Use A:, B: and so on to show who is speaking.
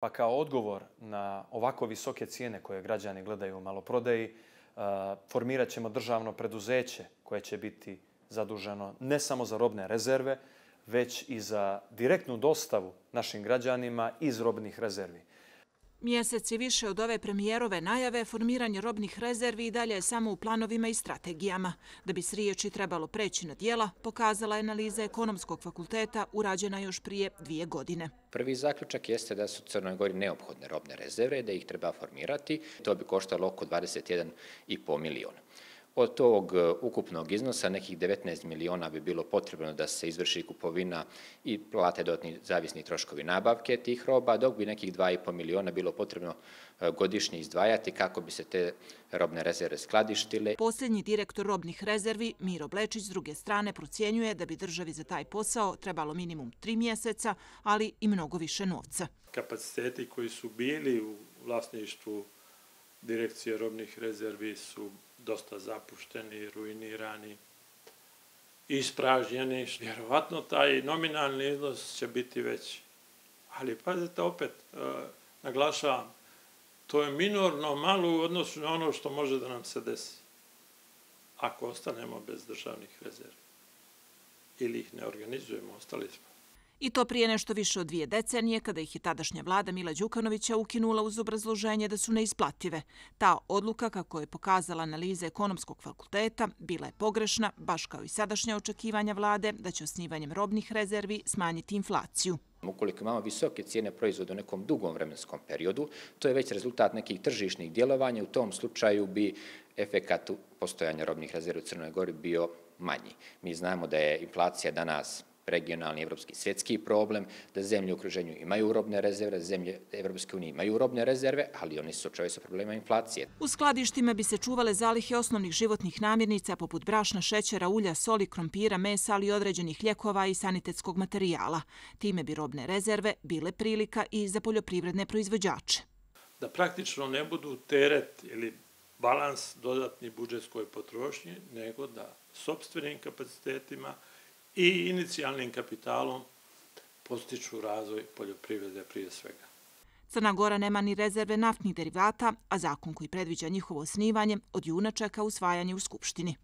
A: Pa kao odgovor na ovako visoke cijene koje građani gledaju u maloprodeji, e, formirat ćemo državno preduzeće koje će biti zaduženo ne samo za robne rezerve, već i za direktnu dostavu našim građanima iz robnih rezervi.
B: Mjeseci više od ove premijerove najave formiranje robnih rezervi i dalje je samo u planovima i strategijama. Da bi s riječi trebalo preći na dijela, pokazala je analiza ekonomskog fakulteta urađena još prije dvije godine.
C: Prvi zaključak jeste da su Crnoj Gori neophodne robne rezerve, da ih treba formirati. To bi koštalo oko 21,5 miliona. Od tog e, ukupnog iznosa nekih 19 miliona bi bilo potrebno da se izvrši kupovina i plate dotni zavisni troškovi nabavke tih roba, dok bi nekih 2,5 miliona bilo potrebno e, godišnje izdvajati kako bi se te robne rezerve skladištile.
B: Posljednji direktor robnih rezervi, Miro Blečić, s druge strane, procjenjuje da bi državi za taj posao trebalo minimum tri mjeseca, ali i mnogo više novca.
D: Kapaciteti koji su bili u vlasništvu direkcije robnih rezervi su dosta zapušteni, ruinirani, ispražnjeni. Vjerovatno taj nominalni iznos će biti veći. Ali pazite opet, e, naglašavam, to je minorno malo u odnosu na ono što može da nam se desi. Ako ostanemo bez državnih rezervi ili ih ne organizujemo, ostali smo.
B: I to prije nešto više od dvije decenije, kada ih je tadašnja vlada Mila Đukanovića ukinula uz obrazloženje da su neisplative. Ta odluka, kako je pokazala analiza ekonomskog fakulteta, bila je pogrešna, baš kao i sadašnja očekivanja vlade, da će osnivanjem robnih rezervi smanjiti inflaciju.
C: Ukoliko imamo visoke cijene proizvoda u nekom dugom vremenskom periodu, to je već rezultat nekih tržišnih djelovanja. U tom slučaju bi efekat postojanja robnih rezervi u Crnoj Gori bio manji. Mi znamo da je inflacija danas regionalni evropski svjetski problem, da zemlje u okruženju imaju robne rezerve, zemlje Evropske unije imaju robne rezerve, ali oni se očevaju sa problema inflacije.
B: U skladištima bi se čuvale zalihe osnovnih životnih namirnica poput brašna, šećera, ulja, soli, krompira, mesa, ali i određenih ljekova i sanitetskog materijala. Time bi robne rezerve bile prilika i za poljoprivredne proizvođače.
D: Da praktično ne budu teret ili balans dodatni budžetskoj potrošnji, nego da sobstvenim kapacitetima i inicijalnim kapitalom postiču razvoj poljoprivrede prije svega.
B: Crna Gora nema ni rezerve naftnih derivata, a zakon koji predviđa njihovo osnivanje od juna čeka usvajanje u Skupštini.